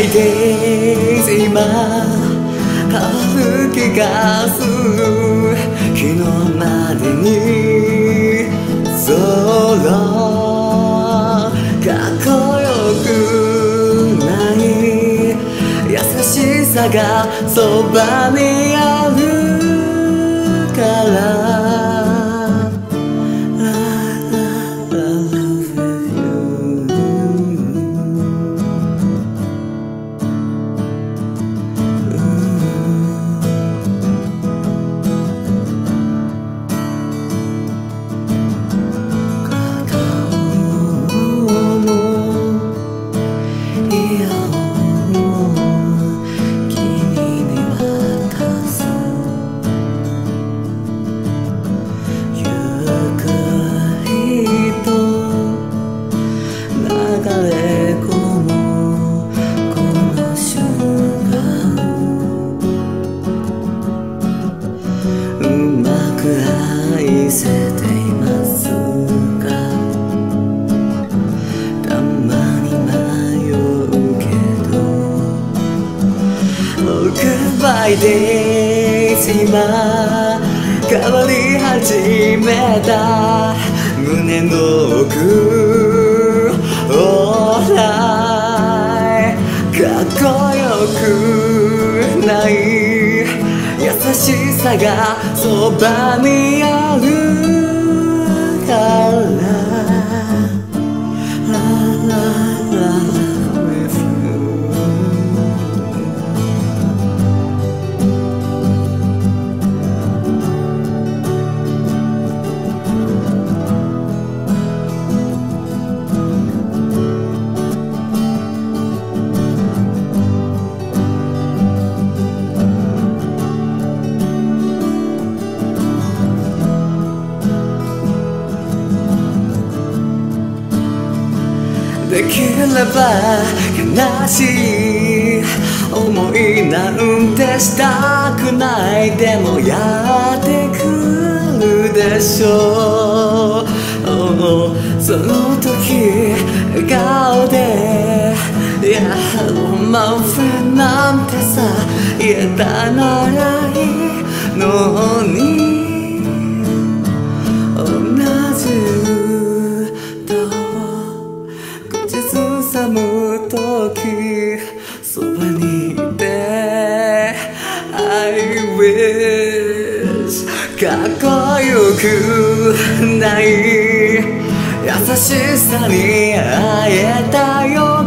Oh goodbye days 今吹きがする昨日までに空かっこよくない優しさがそばにあるから有。ないで今変わり始めた胸の奥オーライかっこよくない。優しさがそばにある。きれば悲しい思いなんてしたくないでもやってくるでしょう。その時笑顔でいやロマンフェなんてさ言えたならいいのに。Wish かっこよくない。優しさに会えたよ。